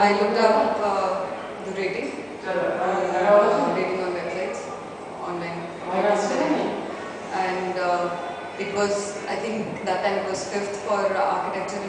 I looked up uh, the rating, uh, rating on websites, online, and uh, it was, I think that time it was fifth for architecture